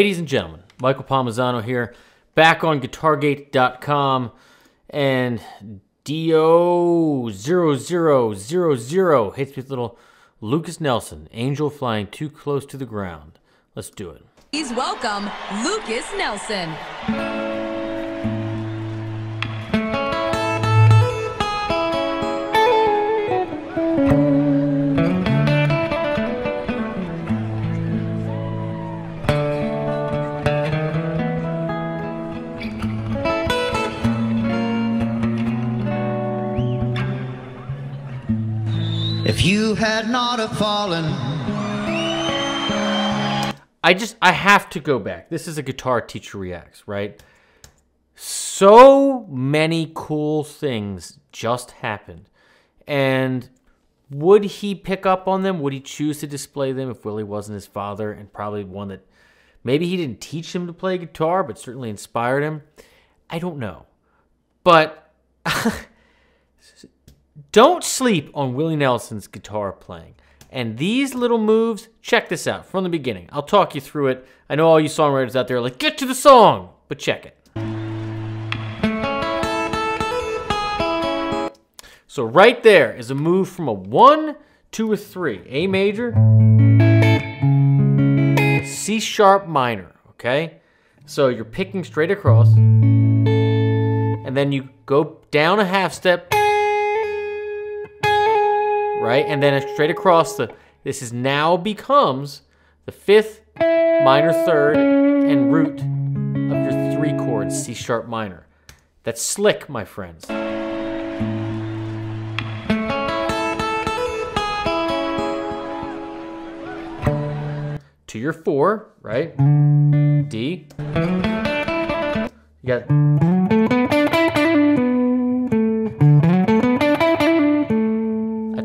Ladies and gentlemen, Michael Palmisano here, back on GuitarGate.com, and DO0000 hits me with little Lukas Nelson, Angel flying too close to the ground. Let's do it. Please welcome Lukas Nelson. Had not have fallen, I just I have to go back. This is a guitar teacher reacts, right? So many cool things just happened. And would he pick up on them? Would he choose to display them if Willie wasn't his father and probably one that maybe he didn't teach him to play guitar, but certainly inspired him? I don't know. But don't sleep on Willie Nelson's guitar playing. And these little moves, check this out from the beginning. I'll talk you through it. I know all you songwriters out there are like, get to the song, but check it. So right there is a move from a one to a three. A major, C sharp minor, okay? So you're picking straight across, and then you go down a half step, right? And then straight across the, this is now becomes the fifth, minor third, and root of your three chords, C sharp minor. That's slick, my friends. To your four, right? D. You got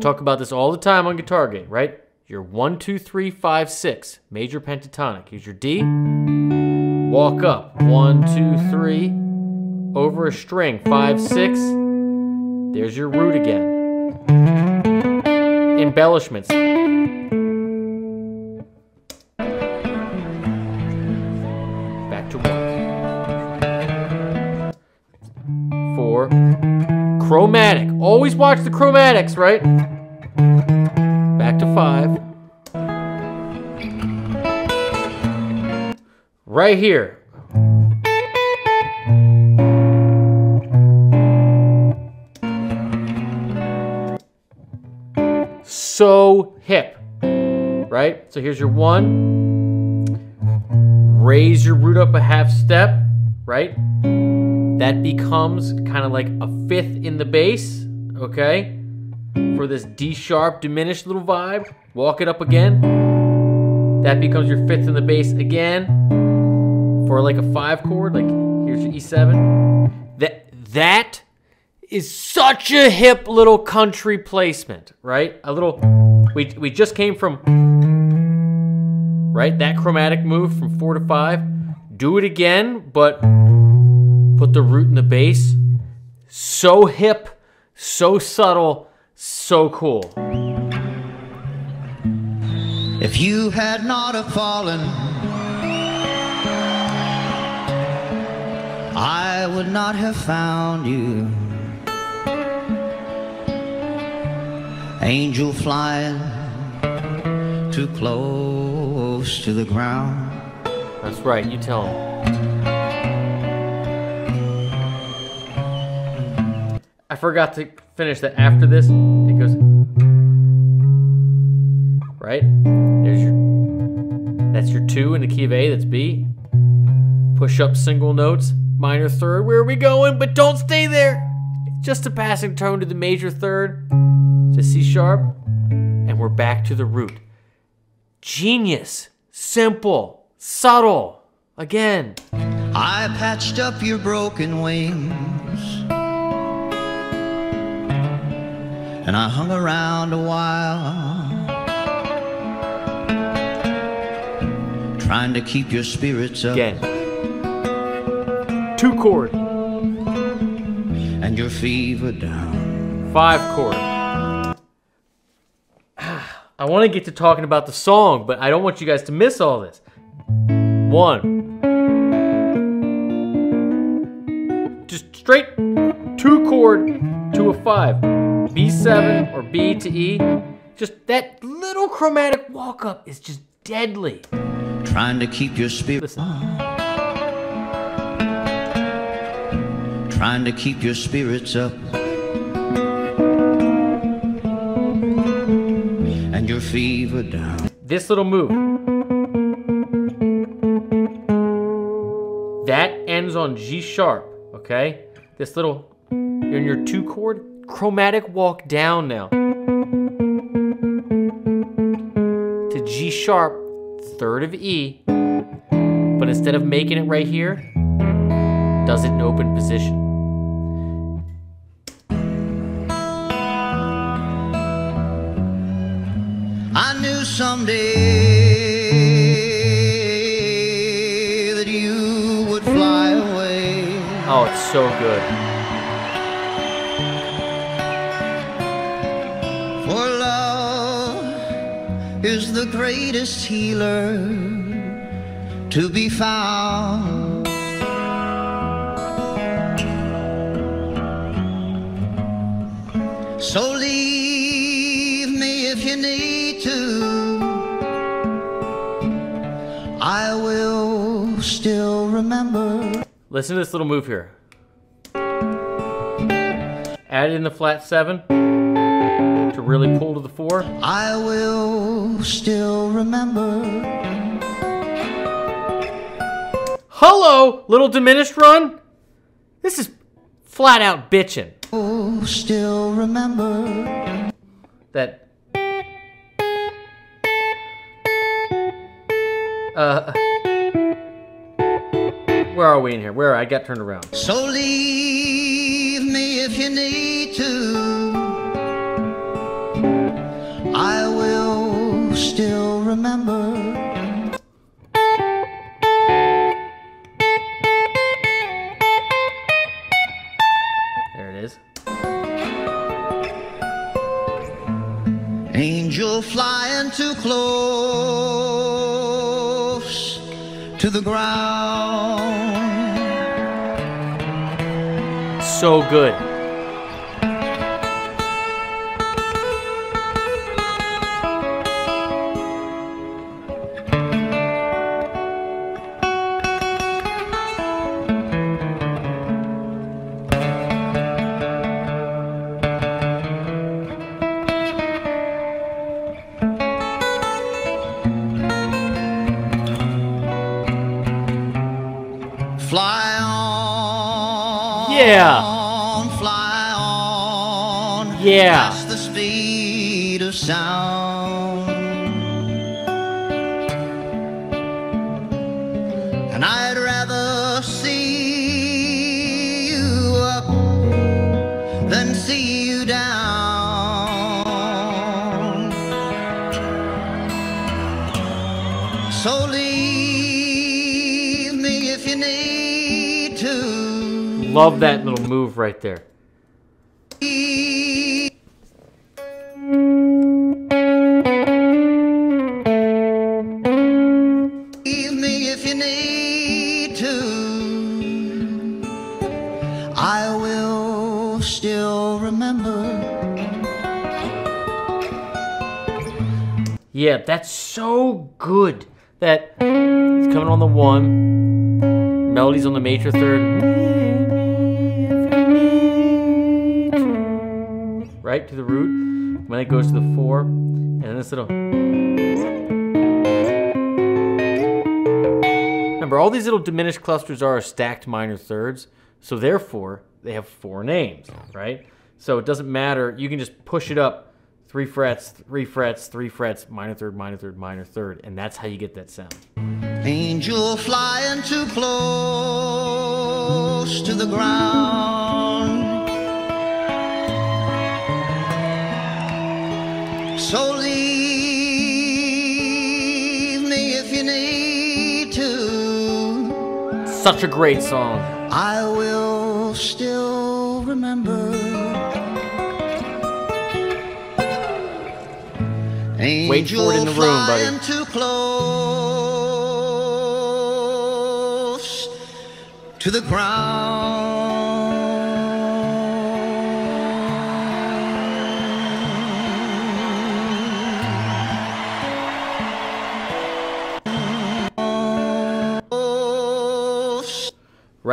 talk about this all the time on Guitargate, right? Your one, two, three, five, six, major pentatonic. Here's your D. Walk up. One, two, three. Over a string. Five, six. There's your root again. Embellishments. Back to one. Four. Chromatic. Always watch the chromatics, right? Five. Right here. So hip, right? So here's your one. Raise your root up a half step, right? That becomes kind of like a fifth in the bass, okay? For this D sharp diminished little vibe. Walk it up again. That becomes your fifth in the bass again. For like a five chord, like here's your E7. That that is such a hip little country placement, right? A little we we just came from right? That chromatic move from 4 to 5. Do it again, but put the root in the bass. So hip, so subtle, so cool. if you had not have fallen, I would not have found you. Angel flying too close to the ground. That's right, you tell him. I forgot to finish that after this. It goes right. There's your that's your two in the key of A, that's B. Push up single notes, minor third. Where are we going? But don't stay there. Just a passing tone to the major third, to C sharp, and we're back to the root. Genius, simple, subtle. Again. I patched up your broken wings. And I hung around a while. Trying to keep your spirits up Again. Two chord, and your fever down. five chord. I want to get to talking about the song, but I don't want you guys to miss all this. one. Just straight two chord to a five. B7 or B to E. Just that little chromatic walk up is just deadly. Trying to keep your spirit. Listen. Trying to keep your spirits up. And your fever down. This little move. That ends on G sharp, okay? This little, in your two chord, chromatic walk down now. To G sharp, third of E, but instead of making it right here, does it in open position. I knew someday that you would fly away. Oh, it's so good. The greatest healer to be found. So leave me if you need to. I will still remember. Listen to this little move here. Add in the flat seven to really pull to the four. I will still remember. Hello, little diminished run. This is flat out bitching. Oh, still remember. That. Uh. Where are we in here? Where I got turned around? So leave me if you need to. Still remember. There it is. Angel flying too close to the ground. So good. On. Yeah. Fly on. Yeah. That's the speed of sound. And I'd rather see you up than see you down. So leave me if you need to. Love that little move right there. Leave me if you need to. I will still remember. Yeah, that's so good. That it's coming on the one, melody's on the major third, right to the root. When it goes to the four, and then this little. Remember, all these little diminished clusters are stacked minor thirds, so therefore they have four names, right? So it doesn't matter. You can just push it up three frets, three frets, three frets, minor third, minor third, minor third, and that's how you get that sound. Angel flying too close to the ground. So leave me if you need to. Such a great song. I will still remember. Wait for it in the room, buddy. Too close to the ground.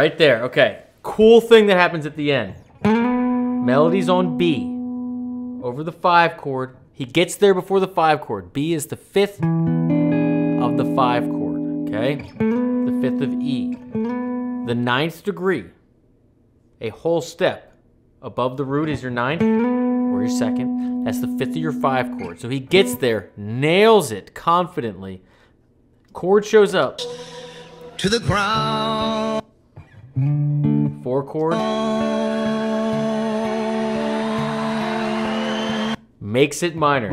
Right there. Okay. Cool thing that happens at the end. Melody's on B over the five chord. He gets there before the five chord. B is the fifth of the five chord. Okay. The fifth of E. The ninth degree, a whole step above the root is your ninth or your second. That's the fifth of your five chord. So he gets there, nails it confidently. Chord shows up. to the ground. Four chord. Makes it minor.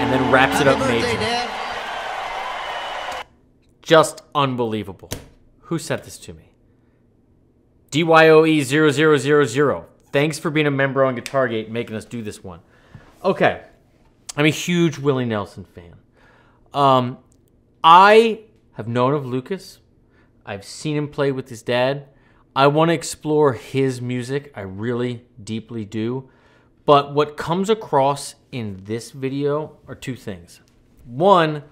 And then wraps it up major. Just unbelievable. Who sent this to me? E DYOE0000. Thanks for being a member on Guitargate making us do this one. Okay. I'm a huge Willie Nelson fan. Um, I have known of Lukas. I've seen him play with his dad. I want to explore his music. I really deeply do. But what comes across in this video are two things. One,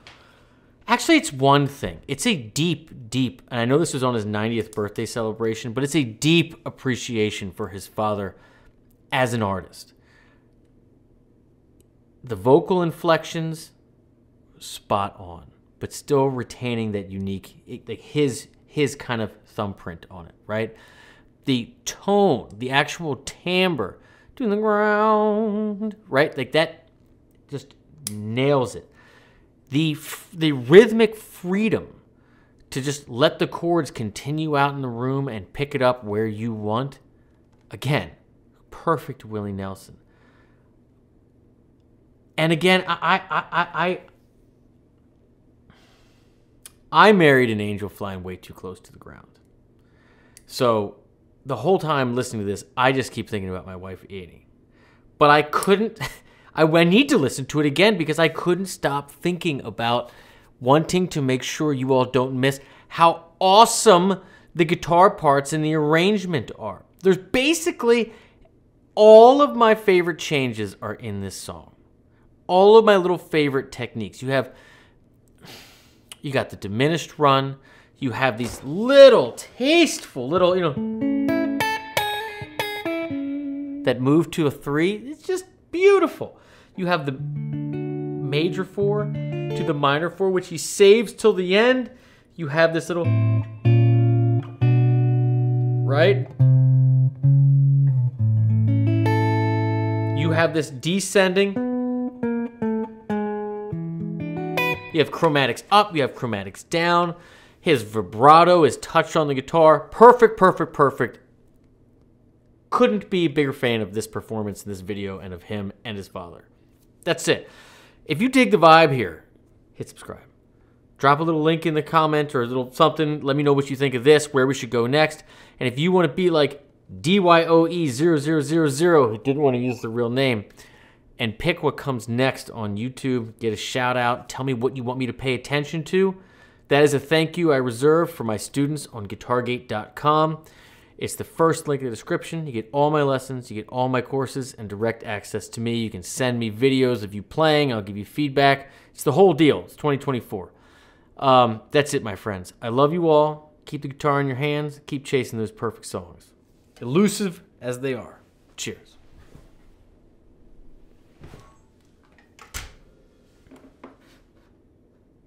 Actually, it's one thing. It's a deep, deep, and I know this was on his 90th birthday celebration, but it's a deep appreciation for his father as an artist. The vocal inflections, spot on, but still retaining that unique, like his his kind of thumbprint on it, right? The tone, the actual timbre, to the ground, right? Like that, just nails it the the rhythmic freedom to just let the chords continue out in the room and pick it up where you want. Again, perfect Willie Nelson. And again, I I I I I married an angel flying way too close to the ground. So the whole time listening to this, I just keep thinking about my wife Annie. But I couldn't I, I need to listen to it again because I couldn't stop thinking about wanting to make sure you all don't miss how awesome the guitar parts and the arrangement are. There's basically all of my favorite changes are in this song. All of my little favorite techniques. You have you got the diminished run. You have these little tasteful little, you know, that move to a three. It's just beautiful. You have the major four to the minor four, which he saves till the end. You have this little right. You have this descending. You have chromatics up, you have chromatics down. His vibrato is touched on the guitar. Perfect, perfect, perfect. Couldn't be a bigger fan of this performance in this video and of him and his father. That's it. If you dig the vibe here, hit subscribe. Drop a little link in the comment or a little something. Let me know what you think of this, where we should go next. And if you want to be like E DYOE0000, who didn't want to use the real name, and pick what comes next on YouTube, get a shout out, tell me what you want me to pay attention to. That is a thank you I reserve for my students on guitargate.com. It's the first link in the description. You get all my lessons, you get all my courses, and direct access to me. You can send me videos of you playing, I'll give you feedback. It's the whole deal. It's 2024. Um, that's it, my friends. I love you all. Keep the guitar in your hands, keep chasing those perfect songs, elusive as they are. Cheers.